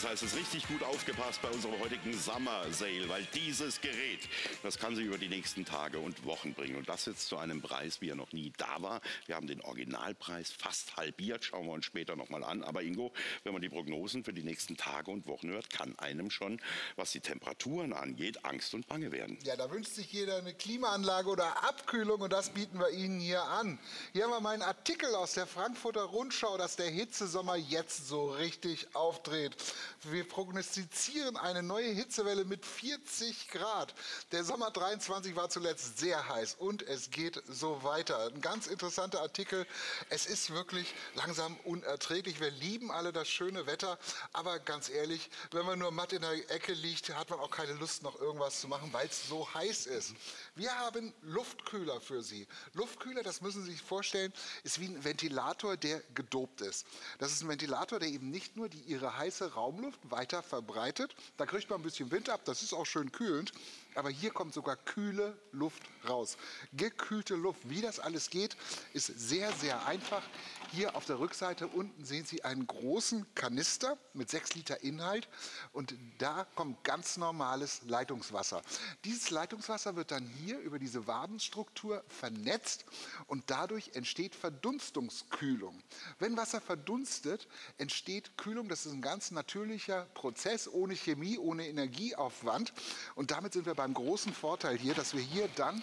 Das heißt, es ist richtig gut aufgepasst bei unserem heutigen Summer Sale, weil dieses Gerät, das kann Sie über die nächsten Tage und Wochen bringen. Und das jetzt zu einem Preis, wie er noch nie da war. Wir haben den Originalpreis fast halbiert, schauen wir uns später nochmal an. Aber Ingo, wenn man die Prognosen für die nächsten Tage und Wochen hört, kann einem schon, was die Temperaturen angeht, Angst und Bange werden. Ja, da wünscht sich jeder eine Klimaanlage oder Abkühlung und das bieten wir Ihnen hier an. Hier haben wir meinen Artikel aus der Frankfurter Rundschau, dass der Hitzesommer jetzt so richtig aufdreht. Wir prognostizieren eine neue Hitzewelle mit 40 Grad. Der Sommer 23 war zuletzt sehr heiß und es geht so weiter. Ein ganz interessanter Artikel. Es ist wirklich langsam unerträglich. Wir lieben alle das schöne Wetter, aber ganz ehrlich, wenn man nur matt in der Ecke liegt, hat man auch keine Lust, noch irgendwas zu machen, weil es so heiß ist. Wir haben Luftkühler für Sie. Luftkühler, das müssen Sie sich vorstellen, ist wie ein Ventilator, der gedopt ist. Das ist ein Ventilator, der eben nicht nur die, Ihre heiße Raumluft weiter verbreitet, da kriegt man ein bisschen Wind ab, das ist auch schön kühlend, aber hier kommt sogar kühle Luft raus. Gekühlte Luft. Wie das alles geht, ist sehr, sehr einfach. Hier auf der Rückseite unten sehen Sie einen großen Kanister mit 6 Liter Inhalt und da kommt ganz normales Leitungswasser. Dieses Leitungswasser wird dann hier über diese Wabenstruktur vernetzt und dadurch entsteht Verdunstungskühlung. Wenn Wasser verdunstet, entsteht Kühlung. Das ist ein ganz natürlicher Prozess ohne Chemie, ohne Energieaufwand und damit sind wir beim großen Vorteil hier, dass wir hier dann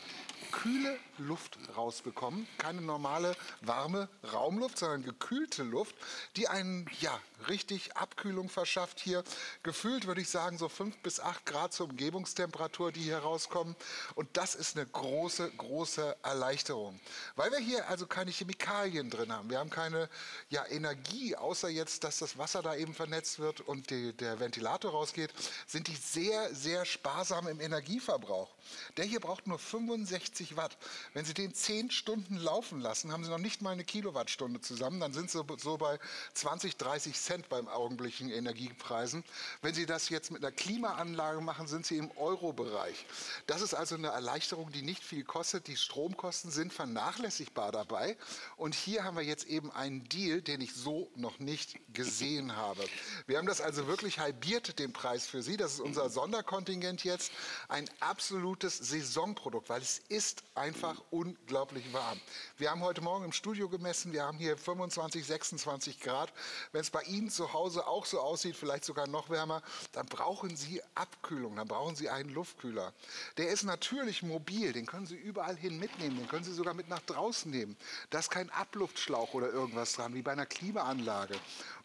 kühle Luft rausbekommen. Keine normale warme Raumluft, sondern gekühlte Luft, die einen ja richtig Abkühlung verschafft hier. Gefühlt würde ich sagen so 5 bis 8 Grad zur Umgebungstemperatur, die hier rauskommen. Und das ist eine große, große Erleichterung. Weil wir hier also keine Chemikalien drin haben. Wir haben keine ja, Energie, außer jetzt, dass das Wasser da eben vernetzt wird und die, der Ventilator rausgeht, sind die sehr, sehr sparsam im Energieverbrauch. Der hier braucht nur 65 Watt. Wenn Sie den 10 Stunden laufen lassen, haben Sie noch nicht mal eine Kilowattstunde zusammen. Dann sind Sie so bei 20, 30 Cent beim augenblicklichen Energiepreisen. Wenn Sie das jetzt mit einer Klimaanlage machen, sind Sie im Euro-Bereich. Das ist also eine Erleichterung, die nicht viel kostet. Die Stromkosten sind vernachlässigbar dabei. Und hier haben wir jetzt eben einen Deal, den ich so noch nicht gesehen habe. Wir haben das also wirklich halbiert, den Preis für Sie. Das ist unser Sonderkontingent jetzt. Ein absolutes Saisonprodukt, weil es ist einfach unglaublich warm. Wir haben heute Morgen im Studio gemessen, wir haben hier 25, 26 Grad. Wenn es bei Ihnen zu Hause auch so aussieht, vielleicht sogar noch wärmer, dann brauchen Sie Abkühlung, dann brauchen Sie einen Luftkühler. Der ist natürlich mobil, den können Sie überall hin mitnehmen, den können Sie sogar mit nach draußen nehmen. Da ist kein Abluftschlauch oder irgendwas dran, wie bei einer Klimaanlage.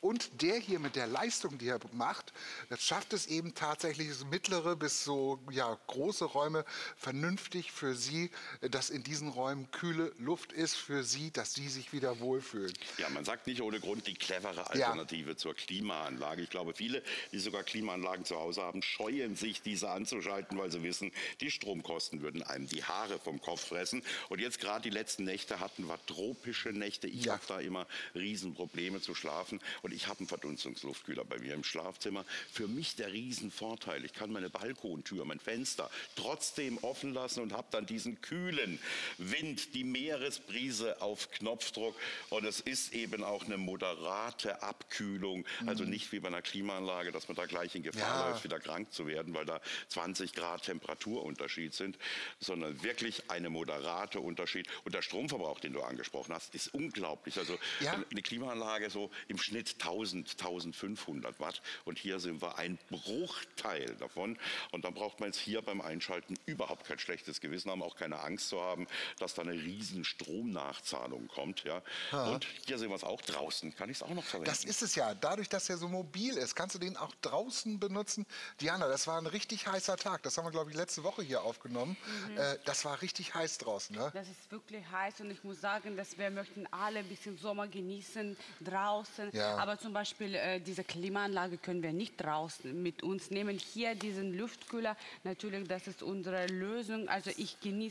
Und der hier mit der Leistung, die er macht, das schafft es eben tatsächlich, mittlere bis so ja, große Räume vernünftig für Sie, dass in diesen Räumen kühle Luft ist für Sie, dass Sie sich wieder wohlfühlen. Ja, man sagt nicht ohne Grund die clevere Alternative ja. zur Klimaanlage. Ich glaube, viele, die sogar Klimaanlagen zu Hause haben, scheuen sich, diese anzuschalten, weil sie wissen, die Stromkosten würden einem die Haare vom Kopf fressen. Und jetzt gerade die letzten Nächte hatten wir tropische Nächte. Ich ja. habe da immer Riesenprobleme zu schlafen. Und ich habe einen Verdunstungsluftkühler bei mir im Schlafzimmer. Für mich der Riesenvorteil, ich kann meine Balkontür, mein Fenster trotzdem offen lassen und habe dann diesen kühlen Wind, die Meeresbrise auf Knopfdruck. Und es ist eben auch eine moderate Abkühlung. Also mhm. nicht wie bei einer Klimaanlage, dass man da gleich in Gefahr ja. läuft, wieder krank zu werden, weil da 20 Grad Temperaturunterschied sind, sondern wirklich eine moderate Unterschied. Und der Stromverbrauch, den du angesprochen hast, ist unglaublich. Also ja. eine Klimaanlage so im Schnitt 1000, 1500 Watt. Und hier sind wir ein Bruchteil davon. Und dann braucht man jetzt hier beim Einschalten überhaupt kein schlechtes Gewissen haben, auch keine Angst zu haben, dass da eine riesen Stromnachzahlung kommt. Ja. Und hier sehen wir es auch draußen. Kann ich es auch noch verwenden? Das ist es ja. Dadurch, dass er so mobil ist, kannst du den auch draußen benutzen. Diana, das war ein richtig heißer Tag. Das haben wir, glaube ich, letzte Woche hier aufgenommen. Mhm. Äh, das war richtig heiß draußen. Ne? Das ist wirklich heiß und ich muss sagen, dass wir möchten alle ein bisschen Sommer genießen draußen. Ja. Aber aber zum Beispiel äh, diese Klimaanlage können wir nicht draußen mit uns nehmen. Hier diesen Luftkühler, natürlich, das ist unsere Lösung. Also ich genieße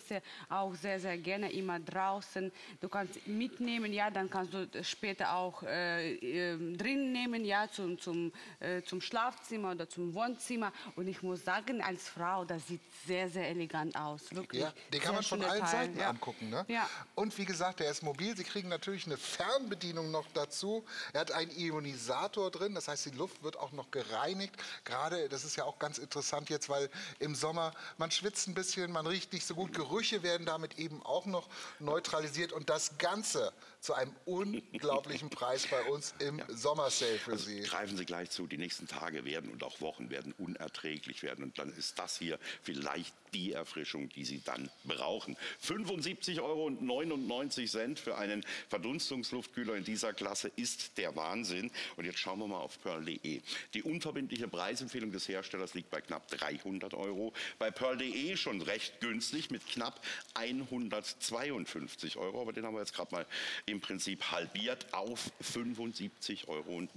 auch sehr, sehr gerne immer draußen. Du kannst mitnehmen, ja, dann kannst du später auch äh, äh, drin nehmen, ja, zum, zum, äh, zum Schlafzimmer oder zum Wohnzimmer. Und ich muss sagen, als Frau, das sieht sehr, sehr elegant aus. Wirklich. Ja, den kann man von allen Teil. Seiten ja. angucken. Ne? Ja. Und wie gesagt, der ist mobil. Sie kriegen natürlich eine Fernbedienung noch dazu. Er hat einen Ionisator drin, das heißt, die Luft wird auch noch gereinigt. Gerade, das ist ja auch ganz interessant jetzt, weil im Sommer man schwitzt ein bisschen, man riecht nicht so gut. Gerüche werden damit eben auch noch neutralisiert. Und das Ganze zu einem unglaublichen Preis bei uns im ja. Sommersale für also Sie. Greifen Sie gleich zu, die nächsten Tage werden und auch Wochen werden unerträglich werden. Und dann ist das hier vielleicht die Erfrischung, die Sie dann brauchen. 75,99 Euro für einen Verdunstungsluftkühler in dieser Klasse ist der Wahnsinn. Und jetzt schauen wir mal auf pearl.de. Die unverbindliche Preisempfehlung des Herstellers liegt bei knapp 300 Euro. Bei pearl.de schon recht günstig mit knapp 152 Euro. Aber den haben wir jetzt gerade mal im Prinzip halbiert auf 75,99 Euro.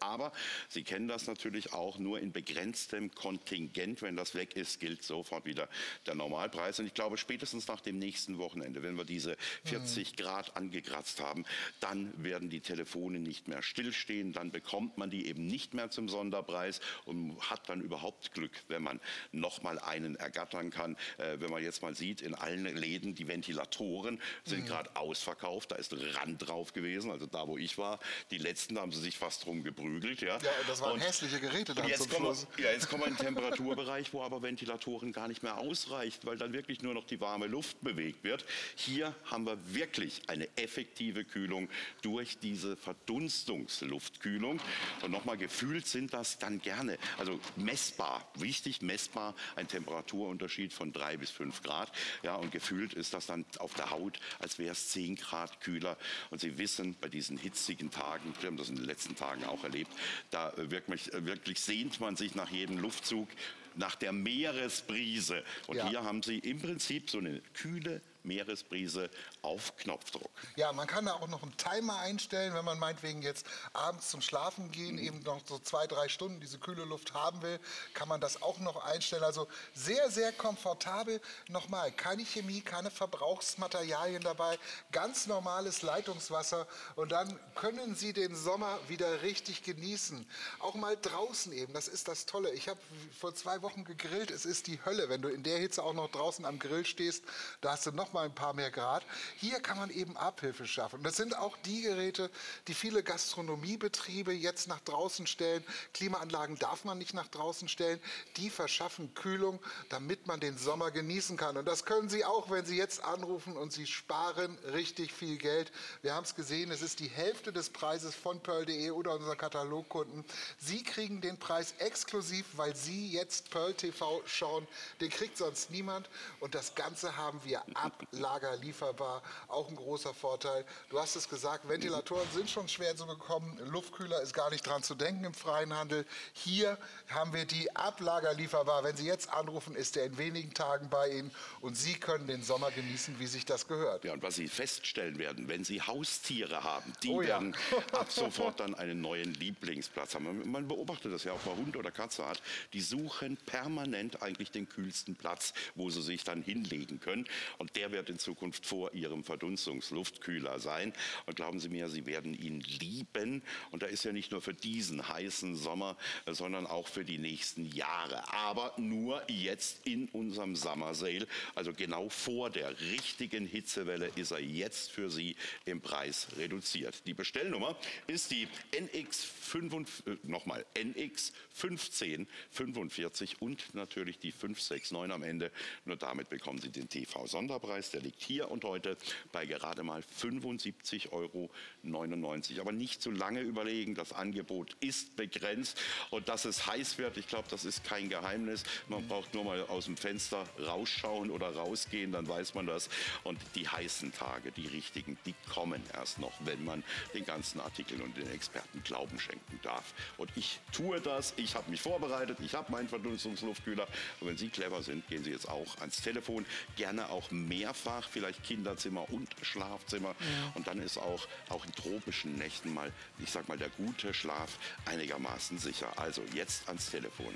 Aber Sie kennen das natürlich auch nur in begrenztem Kontingent. Wenn das weg ist, gilt sofort wieder der Normalpreis. Und ich glaube, spätestens nach dem nächsten Wochenende, wenn wir diese 40 mhm. Grad angekratzt haben, dann werden die Telefone nicht mehr stillstehen. Dann bekommt man die eben nicht mehr zum Sonderpreis und hat dann überhaupt Glück, wenn man noch mal einen ergattern kann. Äh, wenn man jetzt mal sieht, in allen Läden, die Ventilatoren sind mhm. gerade ausverkauft. Da ist Rand drauf gewesen, also da, wo ich war. Die letzten haben sie sich fast drum geprügelt. Ja, ja das waren und hässliche Geräte dann jetzt zum Schluss. Wir, ja, jetzt kommen wir in den Temperaturbereich, wo aber Ventilatoren gar nicht mehr ausreicht, weil dann wirklich nur noch die warme Luft bewegt wird. Hier haben wir wirklich eine effektive Kühlung durch diese Verdunstungsluftkühlung. Und nochmal gefühlt sind das dann gerne, also messbar, wichtig messbar, ein Temperaturunterschied von drei bis fünf Grad. Ja, und gefühlt ist das dann auf der Haut, als wäre es zehn Grad kühler. Und Sie wissen, bei diesen hitzigen Tagen, wir haben das in den letzten Tagen auch erlebt, da wirklich, wirklich sehnt man sich nach jedem Luftzug nach der Meeresbrise. Und ja. hier haben Sie im Prinzip so eine kühle Meeresbrise auf Knopfdruck. Ja, man kann da auch noch einen Timer einstellen, wenn man meinetwegen jetzt abends zum Schlafen gehen, mhm. eben noch so zwei, drei Stunden diese kühle Luft haben will, kann man das auch noch einstellen. Also sehr, sehr komfortabel. Nochmal, keine Chemie, keine Verbrauchsmaterialien dabei, ganz normales Leitungswasser und dann können Sie den Sommer wieder richtig genießen. Auch mal draußen eben, das ist das Tolle. Ich habe vor zwei Wochen gegrillt, es ist die Hölle, wenn du in der Hitze auch noch draußen am Grill stehst, da hast du noch mal ein paar mehr Grad. Hier kann man eben Abhilfe schaffen. Und das sind auch die Geräte, die viele Gastronomiebetriebe jetzt nach draußen stellen. Klimaanlagen darf man nicht nach draußen stellen. Die verschaffen Kühlung, damit man den Sommer genießen kann. Und das können Sie auch, wenn Sie jetzt anrufen und Sie sparen richtig viel Geld. Wir haben es gesehen, es ist die Hälfte des Preises von Pearl.de oder unserer Katalogkunden. Sie kriegen den Preis exklusiv, weil Sie jetzt Pearl TV schauen. Den kriegt sonst niemand. Und das Ganze haben wir ab Lager lieferbar, auch ein großer Vorteil. Du hast es gesagt, Ventilatoren sind schon schwer zu bekommen, Luftkühler ist gar nicht dran zu denken im freien Handel. Hier haben wir die Ablager lieferbar. Wenn Sie jetzt anrufen, ist er in wenigen Tagen bei Ihnen und Sie können den Sommer genießen, wie sich das gehört. Ja, und was Sie feststellen werden, wenn Sie Haustiere haben, die oh, werden ja. ab sofort dann einen neuen Lieblingsplatz haben. Man beobachtet das ja auch bei Hund oder Katze hat. Die suchen permanent eigentlich den kühlsten Platz, wo sie sich dann hinlegen können. Und der wird in Zukunft vor Ihrem Verdunstungsluftkühler sein. Und glauben Sie mir, Sie werden ihn lieben. Und da ist ja nicht nur für diesen heißen Sommer, sondern auch für die nächsten Jahre. Aber nur jetzt in unserem Summer Sale, also genau vor der richtigen Hitzewelle, ist er jetzt für Sie im Preis reduziert. Die Bestellnummer ist die NX 5, äh, nochmal NX 1545 und natürlich die 569 am Ende. Nur damit bekommen Sie den TV-Sonderpreis. Der liegt hier und heute bei gerade mal 75,99 Euro. Aber nicht zu lange überlegen, das Angebot ist begrenzt und dass es heiß wird, ich glaube, das ist kein Geheimnis. Man braucht nur mal aus dem Fenster rausschauen oder rausgehen, dann weiß man das. Und die heißen Tage, die richtigen, die kommen erst noch, wenn man den ganzen Artikeln und den Experten Glauben schenken darf. Und ich tue das, ich habe mich vorbereitet, ich habe meinen Verdunstungsluftkühler. Und wenn Sie clever sind, gehen Sie jetzt auch ans Telefon, gerne auch mehrfach, vielleicht Kinderzimmer und Schlafzimmer. Ja. Und dann ist auch, auch in tropischen Nächten mal, ich sag mal, der gute Schlaf einigermaßen sicher. Also jetzt ans Telefon.